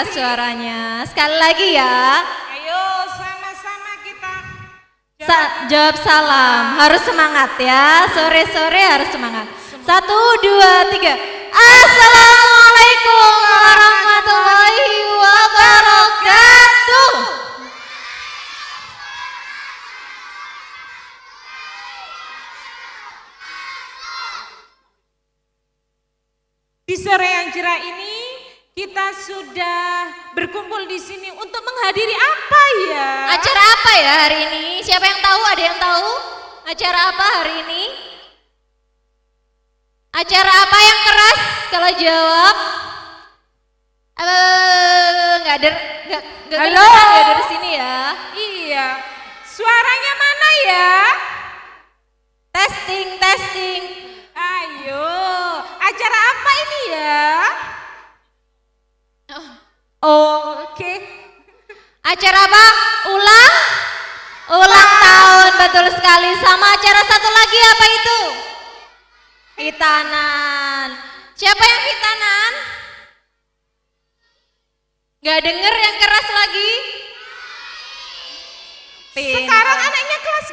ya suaranya? Sekali lagi ya. Ayo sama-sama kita Sa- jawab salam. Harus semangat ya. Sore-sore harus semangat. Satu, dua, tiga. Assalamualaikum warahmatullahi wabarakatuh. Di sore yang cerah ini kita sudah berkumpul di sini untuk menghadiri apa ya? Acara apa ya hari ini? Siapa yang tahu? Ada yang tahu? Acara apa hari ini? Acara apa yang keras? Kalau jawab, eh nggak ada, nggak nggak Halo? ya dari sini ya. Iya. Suaranya mana ya? Testing, testing. Ayo, acara apa ini ya? Oh, Oke. Acara apa? Ulang? Ulang tahun betul sekali. Sama acara satu lagi apa itu? Hitanan. Siapa yang hitanan? Gak denger yang keras lagi? Pintar. Sekarang anaknya kelas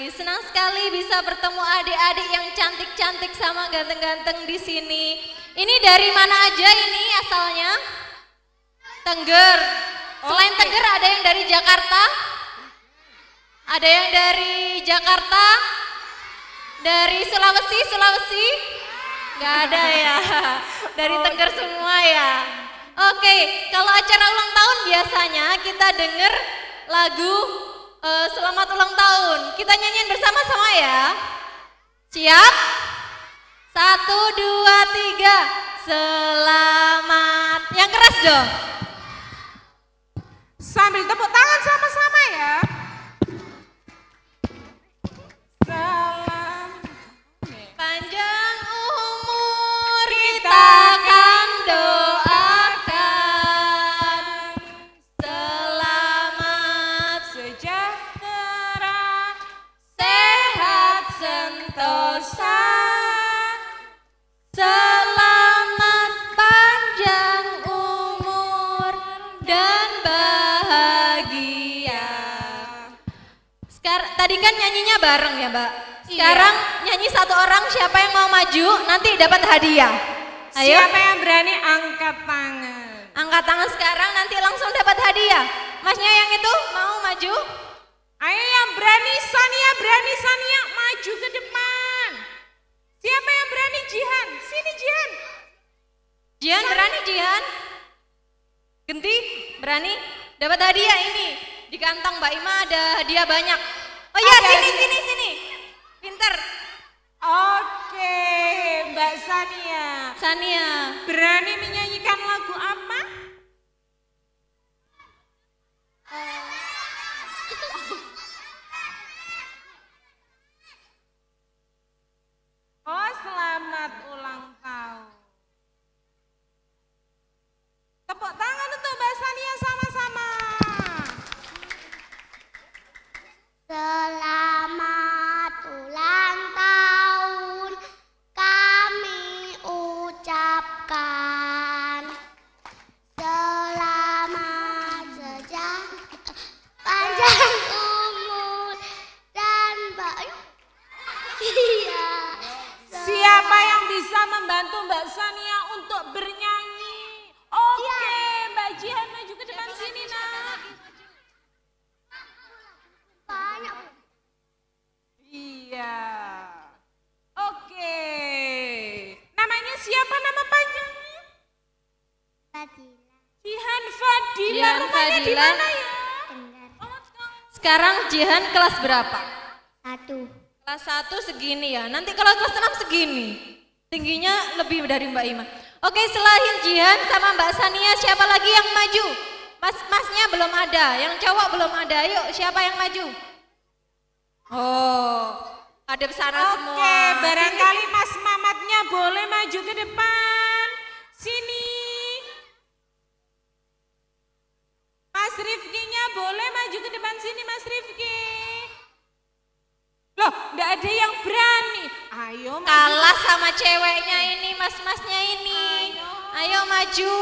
sekali. Senang sekali bisa bertemu adik-adik yang cantik-cantik sama ganteng-ganteng di sini. Ini dari mana aja ini asalnya? Tengger. Selain Oke. Tengger ada yang dari Jakarta? Ada yang dari Jakarta? Dari Sulawesi, Sulawesi? Gak ada ya. Dari Tengger semua ya. Oke, kalau acara ulang tahun biasanya kita denger lagu eh, Selamat Ulang Tahun. Kita nyanyiin bersama-sama ya. Siap? Satu, dua, tiga. Selamat. Yang keras dong. Sambil tepuk tangan sama-sama ya. Hadiah. Ayo. Siapa yang berani angkat tangan? angkat tangan sekarang nanti langsung dapat hadiah. Masnya yang itu mau maju? Ayo yang berani Sania, berani Sania, maju ke depan. Siapa yang berani Jihan? Sini Jihan. Jihan berani Jihan? Genti berani? Dapat hadiah ini. Di kantong Mbak Ima ada hadiah banyak. Oh iya sini sini sini. Pinter Oke, Mbak Sania. Sania Berani menyanyikan lagu apa? Oh, selamat ulang tahun. Tepuk tangan untuk Mbak Sania sama-sama. Selamat berapa? Satu. Kelas satu segini ya. Nanti kalau kelas enam segini. Tingginya lebih dari Mbak Ima. Oke, selain Jihan sama Mbak Sania, siapa lagi yang maju? Mas masnya belum ada, yang cowok belum ada. Yuk, siapa yang maju? Oh, ada sana Oke, semua. Oke, barangkali sini. Mas Mamatnya boleh maju ke depan. Sini. Mas Rifkinya boleh maju ke depan sini, Mas Rifki. Nggak ada yang berani. Ayo maju. Kalah sama ceweknya ini, mas-masnya ini. Ayo maju.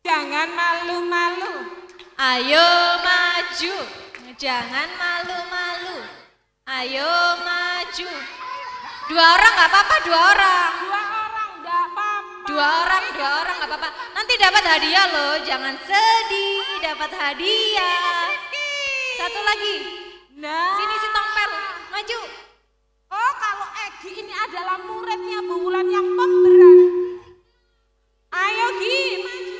Jangan malu-malu. Ayo maju. Jangan malu-malu. Ayo maju. Dua orang nggak apa-apa, dua orang. Dua orang nggak apa-apa. Dua orang, dua orang nggak apa-apa. Nanti dapat hadiah loh, jangan sedih, dapat hadiah. Satu lagi. Nah. Sini si Tompel, maju. Oh, kalau Egi ini adalah muridnya Bu Wulan yang pemberani. Ayo Gi, maju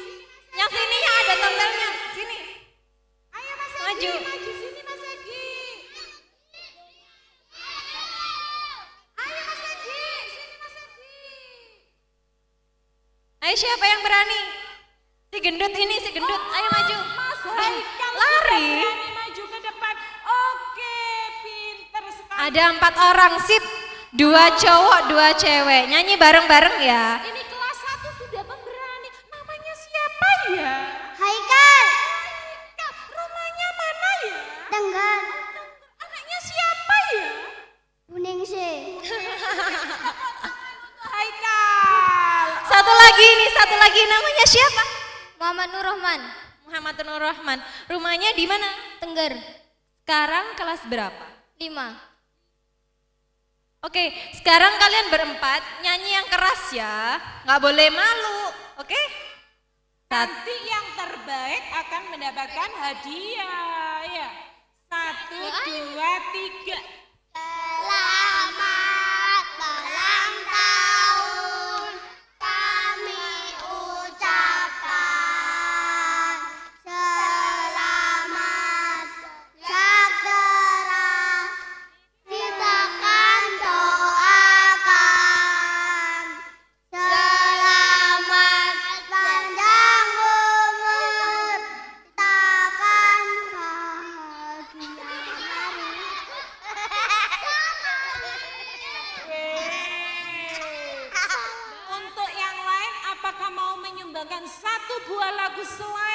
sini. Yang ada tompelnya, sini. Ayo Mas Egi, Maju. maju sini Mas Egi. Ayo Mas Egi, sini Mas Egi. Ayo siapa yang berani? Si gendut ini, si gendut. Ayo maju. Mas Ada empat orang, sip. Dua cowok, dua cewek. Nyanyi bareng-bareng ya. Ini kelas satu sudah pemberani. Namanya siapa ya? Haikal, Kak, rumahnya mana ya? Tengger, Anaknya siapa ya? kuning sih. Haikal. Satu lagi ini, satu lagi namanya siapa? Muhammad Nur Rahman, Muhammad Nur Rahman. Rumahnya di mana? Tengger, Sekarang kelas berapa? lima. Oke, sekarang kalian berempat nyanyi yang keras ya. Nggak boleh malu, oke? Nanti yang terbaik akan mendapatkan hadiah. Ya. Satu, dua, tiga. Selamat sebuah lagu selain.